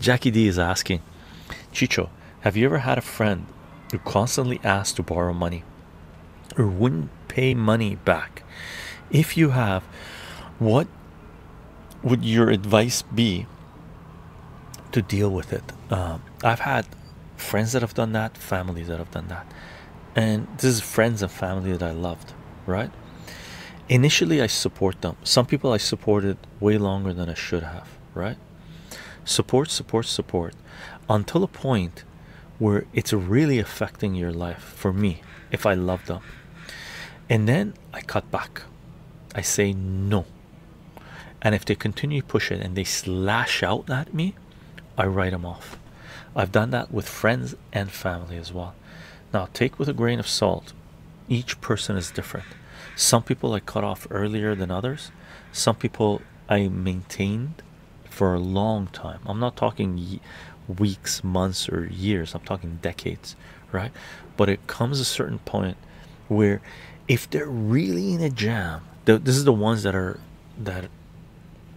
Jackie D is asking, Chycho, have you ever had a friend who constantly asked to borrow money or wouldn't pay money back? If you have, what would your advice be to deal with it? Um, I've had friends that have done that, families that have done that, and this is friends and family that I loved, right? Initially, I support them. Some people I supported way longer than I should have, right? Support, support, support until a point where it's really affecting your life for me if I love them, and then I cut back. I say no, and if they continue pushing and they slash out at me, I write them off. I've done that with friends and family as well. Now, take with a grain of salt, each person is different. Some people I cut off earlier than others, some people I maintained for a long time. I'm not talking weeks, months, or years, I'm talking decades, right? But it comes a certain point where if they're really in a jam, this is the ones that are that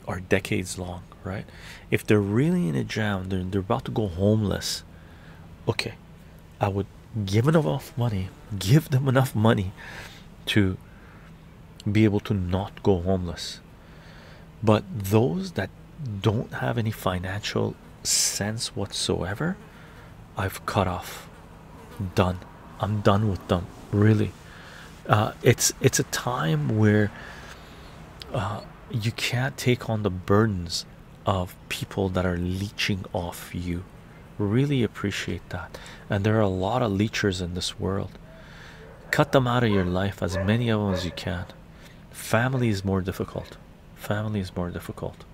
are decades long, right? If they're really in a jam, they're, they're about to go homeless. Okay, I would give enough money, give them enough money to be able to not go homeless. But those that don't have any financial sense whatsoever, I've cut off. Done. I'm done with them. Really, uh, it's it's a time where uh, you can't take on the burdens of people that are leeching off you. Really appreciate that. And there are a lot of leechers in this world. Cut them out of your life, as many of them as you can. Family is more difficult. Family is more difficult.